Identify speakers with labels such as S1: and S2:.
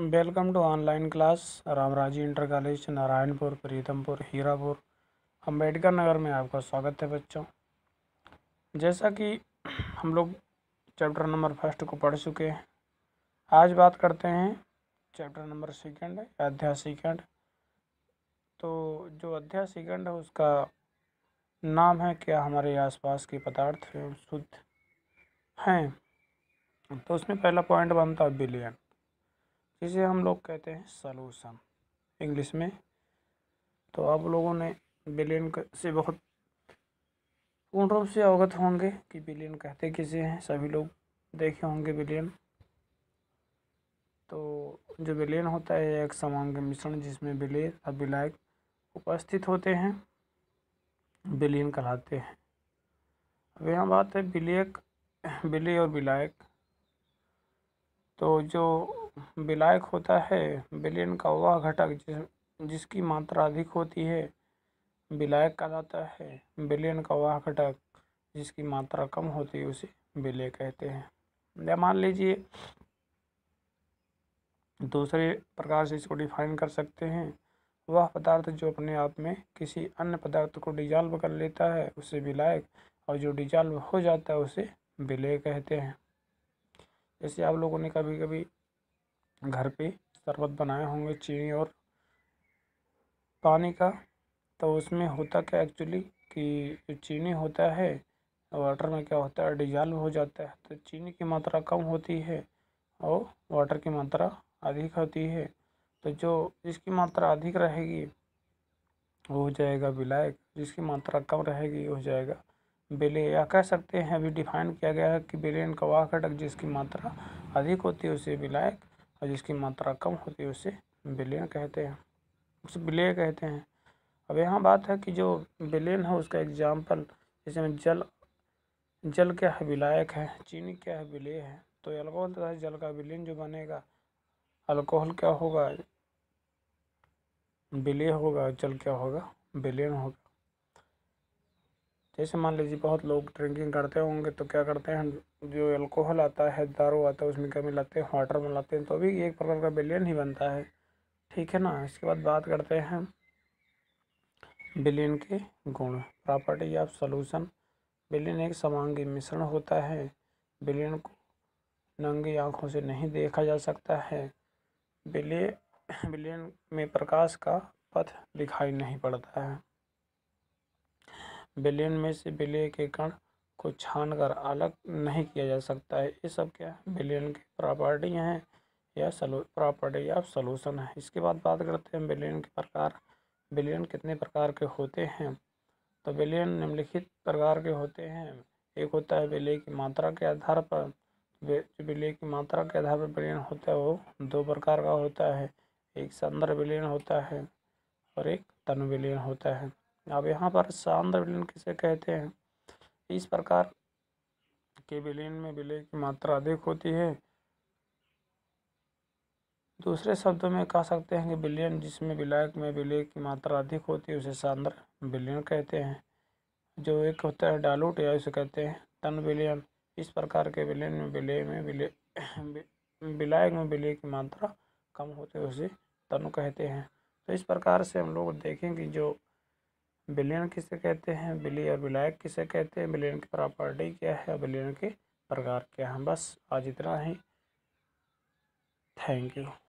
S1: Welcome to online class. Ramraji inter college, Narayanpur, Pritampur, Hirapur. Ambedkar Nagar में आपका स्वागत है बच्चों। जैसा कि हम लोग चैप्टर नंबर फ़र्स्ट को पढ़ चुके हैं। आज बात करते हैं चैप्टर नंबर सेकंड, अध्याय सेकंड। तो जो अध्याय सेकंड है, उसका नाम है, क्या हमारे आसपास के पदार्थ शुद्ध हैं। तो उसमें पहला पॉइंट बनता है बिलियन जिसे हम लोग कहते हैं सलूशन इंग्लिश में। तो आप लोगों ने बिलियन से बहुत पूर्ण रूप से अवगत होंगे कि बिलियन कहते किसे हैं। सभी लोग देखे होंगे बिलियन। तो जो बिलियन होता है, एक समांग मिश्रण जिसमें बिलेर और बिलायक उपस्थित होते हैं, बिलियन कहलाते हैं। अब यहाँ बात है बिलियक बिली और बिलायक। तो जो विलायक होता है। विलयन का वह घटक जिस, जिसकी मात्रा अधिक होती है विलायक कहलाता है। विलयन का वह घटक जिसकी मात्रा कम होती है, उसे विलय कहते हैं। या मान लीजिए, दूसरे प्रकार से इसको डिफाइन कर सकते हैं। वह पदार्थ जो अपने आप में किसी अन्य पदार्थ को डिजॉल्व कर लेता है, उसे विलायक और जो डिजॉल्व हो जाता है, उसे विलय कहते हैं। जैसे आप लोगों ने कभी कभी घर पे शरबत बनाए होंगे, चीनी और पानी का। तो उसमें होता क्या एक्चुअली कि जो चीनी होता है वाटर में क्या होता है डिजॉल्व हो जाता है। तो चीनी की मात्रा कम होती है और वाटर की मात्रा अधिक होती है। तो जो जिसकी मात्रा अधिक रहेगी, वो हो जाएगा विलायक। जिसकी मात्रा कम रहेगी हो जाएगा बेले या कह सकते हैं, अभी डिफाइन किया गया है कि बेलेन का वह घटक जिसकी मात्रा अधिक होती है, उसे विलायक और जिसकी मात्रा कम होती है, उसे बिलियन कहते हैं। उसे विलय कहते हैं। अब यहाँ बात है कि जो बिलियन है, उसका एग्ज़ाम्पल जैसे में जल जल क्या है विलायक है, चीनी क्या है विलय है तो अल्कोहल तथा जल का विलीन जो बनेगा अल्कोहल क्या होगा? विलय होगा, जल क्या होगा? बिलियन होगा। जैसे मान लीजिए बहुत लोग ड्रिंकिंग करते होंगे तो क्या करते हैं, जो अल्कोहल आता है, दारू आता है, उसमें क्या मिलाते हैं वाटर मिलाते हैं तो भी एक प्रकार का बिलियन ही बनता है। ठीक है ना? इसके बाद बात करते हैं बिलियन के गुण। प्रॉपर्टी ऑफ़ सोलूशन बिलियन एक समांगी मिश्रण होता है। बिलियन को नंगी आँखों से नहीं देखा जा सकता है। बिलिय बिलियन में प्रकाश का पथ दिखाई नहीं पड़ता है। बिलियन में से विलय के कण को छान कर अलग नहीं किया जा सकता है। ये सब क्या बिलियन की प्रॉपर्टी हैं या सलू, प्रॉपर्टी या सोलूशन है। इसके बाद बात करते हैं बिलियन के प्रकार। बिलियन कितने प्रकार के होते हैं? तो बिलियन निम्नलिखित प्रकार के होते हैं। एक होता है विलय की मात्रा के आधार पर। जो की मात्रा के आधार पर बिलियन होता है वो दो प्रकार का होता है। एक संदर्भ विलयन होता है और एक तन विलयन होता है। अब यहाँ पर सांद्र विलयन किसे कहते हैं? इस प्रकार के विलयन में विलय की मात्रा अधिक होती है। दूसरे शब्दों में कह सकते हैं कि विलयन जिसमें विलायक में विलय की मात्रा अधिक होती है, उसे सांद्र विलयन कहते हैं। जो एक होता है, डालूट, या उसे कहते हैं तन विलयन इस प्रकार के विलयन में विलय में विलय, विलायक में विलय की मात्रा कम होती है, उसे तनु कहते हैं। तो इस प्रकार से हम लोग देखेंगे जो बिलियन किसे कहते हैं, बिली और विलायक किसे कहते हैं, बिलियन की प्रॉपर्टी क्या है, बिलियन के प्रकार क्या हैं, बस आज इतना ही। Thank you